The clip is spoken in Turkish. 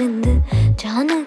üzerinde Canı